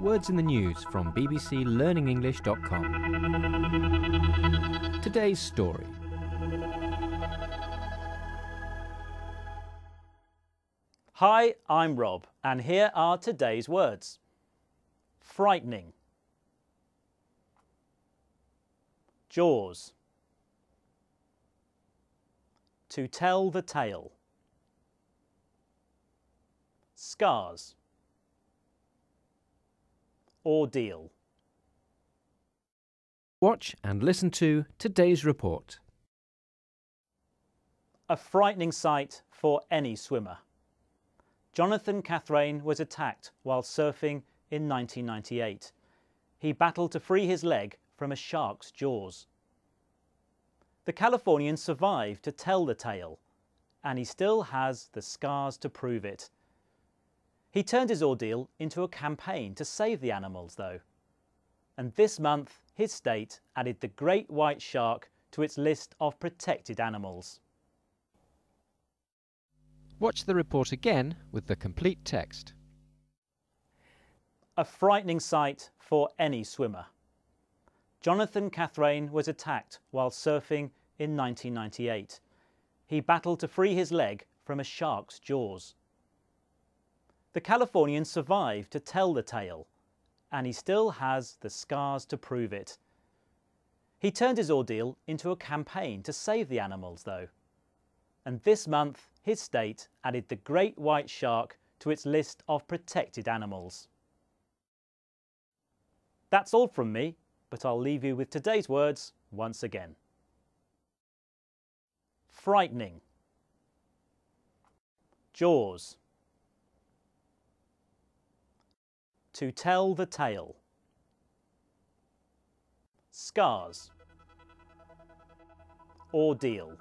Words in the news from BBC bbclearningenglish.com. Today's story. Hi, I'm Rob, and here are today's words. Frightening. Jaws. To tell the tale. Scars. Ordeal. Watch and listen to today's report. A frightening sight for any swimmer. Jonathan Kathrein was attacked while surfing in 1998. He battled to free his leg from a shark's jaws. The Californian survived to tell the tale, and he still has the scars to prove it. He turned his ordeal into a campaign to save the animals, though. And this month, his state added the great white shark to its list of protected animals. Watch the report again with the complete text. A frightening sight for any swimmer. Jonathan Kathrein was attacked while surfing in 1998. He battled to free his leg from a shark's jaws. The Californian survived to tell the tale, and he still has the scars to prove it. He turned his ordeal into a campaign to save the animals, though. And this month, his state added the great white shark to its list of protected animals. That's all from me, but I'll leave you with today's words once again. Frightening. Jaws. To tell the tale. Scars. Ordeal.